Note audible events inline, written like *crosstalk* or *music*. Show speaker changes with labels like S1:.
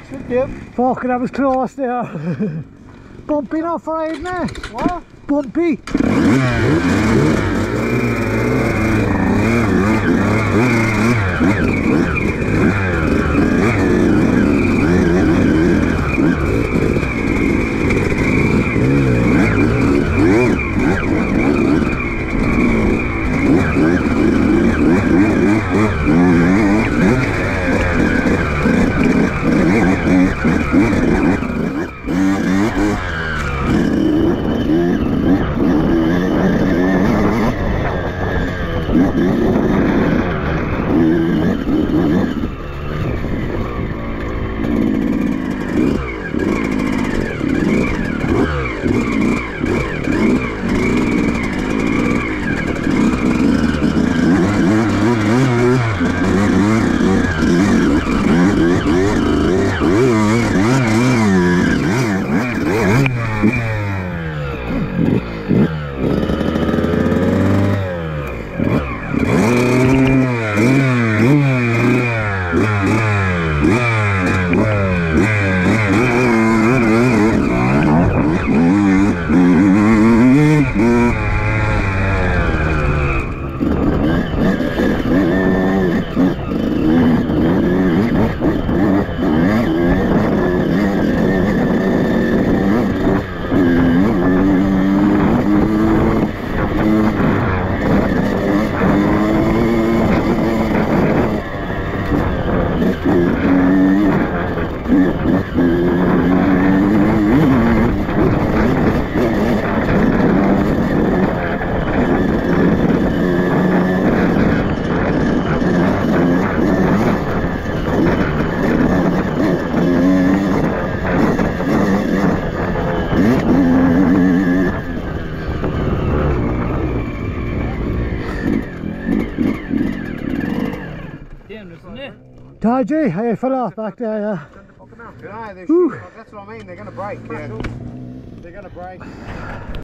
S1: Thank you.
S2: Fucking that was close there. *laughs* Bumpy not afraid now.
S1: What?
S2: Bumpy. *laughs*
S3: Mm-hmm. Isn't it?
S2: Dodgy, I fell off back there, yeah.
S1: They
S2: Whew.
S1: Oh, that's what I mean. They're gonna break. Yeah. They're gonna break.